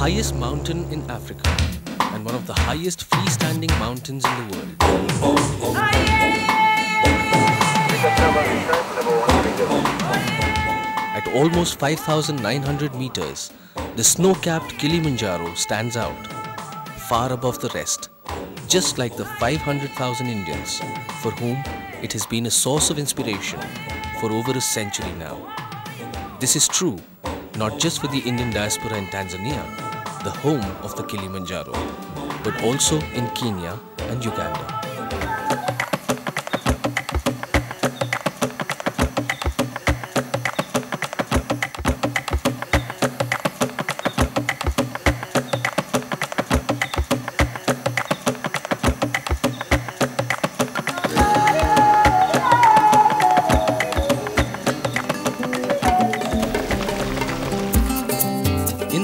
highest mountain in Africa and one of the highest freestanding mountains in the world. At almost 5,900 meters, the snow-capped Kilimanjaro stands out, far above the rest, just like the 500,000 Indians for whom it has been a source of inspiration for over a century now. This is true not just for the Indian diaspora in Tanzania, the home of the Kilimanjaro, but also in Kenya and Uganda.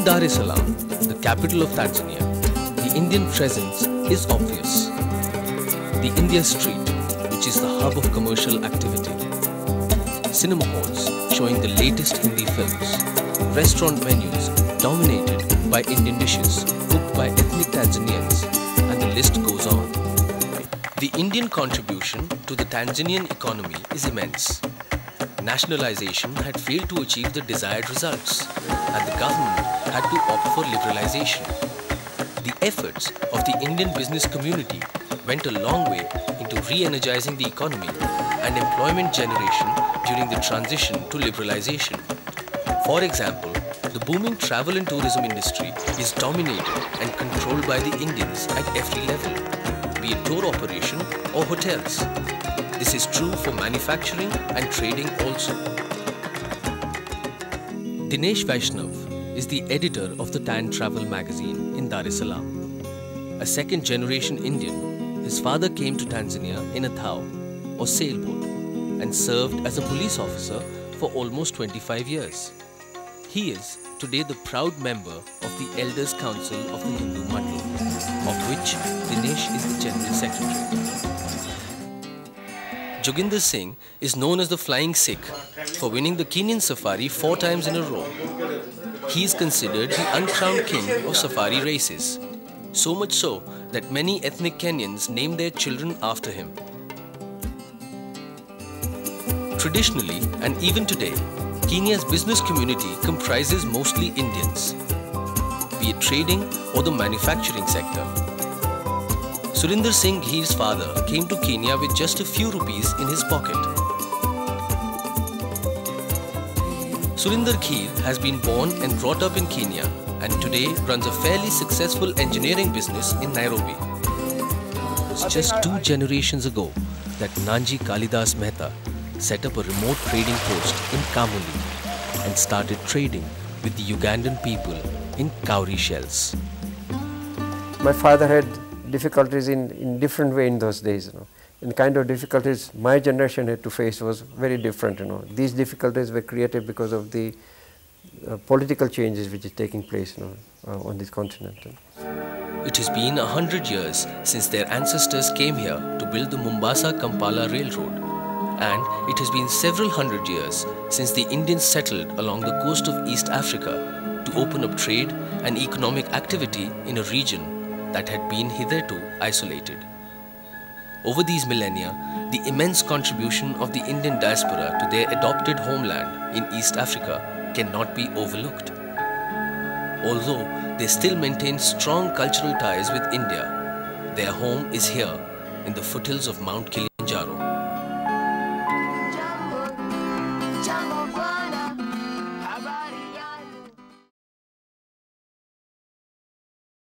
Dar es Salaam, the capital of Tanzania, the Indian presence is obvious. The India Street, which is the hub of commercial activity. Cinema halls showing the latest Hindi films. Restaurant menus dominated by Indian dishes cooked by ethnic Tanzanians, and the list goes on. The Indian contribution to the Tanzanian economy is immense. Nationalization had failed to achieve the desired results, and the government had to opt for liberalization. The efforts of the Indian business community went a long way into re energizing the economy and employment generation during the transition to liberalization. For example, the booming travel and tourism industry is dominated and controlled by the Indians at every level, be it tour operation or hotels. This is true for manufacturing and trading also. Dinesh Vaishnav is the editor of the Tan Travel magazine in Dar es Salaam. A second generation Indian, his father came to Tanzania in a dhow or sailboat and served as a police officer for almost 25 years. He is today the proud member of the Elders Council of the Hindu Mandal, of which Dinesh is the General Secretary. Joginder Singh is known as the Flying Sikh for winning the Kenyan safari four times in a row. He is considered the uncrowned king of safari races, so much so that many ethnic Kenyans name their children after him. Traditionally, and even today, Kenya's business community comprises mostly Indians, be it trading or the manufacturing sector. Surinder Singh Gheer's father came to Kenya with just a few rupees in his pocket. Surinder Gheer has been born and brought up in Kenya and today runs a fairly successful engineering business in Nairobi. It was just two generations ago that Nanji Kalidas Mehta set up a remote trading post in Kamuli and started trading with the Ugandan people in cowrie shells. My father had difficulties in, in different way in those days, you know. And the kind of difficulties my generation had to face was very different, you know. These difficulties were created because of the uh, political changes which is taking place, you know, uh, on this continent. It has been a hundred years since their ancestors came here to build the Mombasa Kampala Railroad. And it has been several hundred years since the Indians settled along the coast of East Africa to open up trade and economic activity in a region that had been hitherto isolated. Over these millennia, the immense contribution of the Indian diaspora to their adopted homeland in East Africa cannot be overlooked. Although they still maintain strong cultural ties with India, their home is here in the foothills of Mount Kilimanjaro.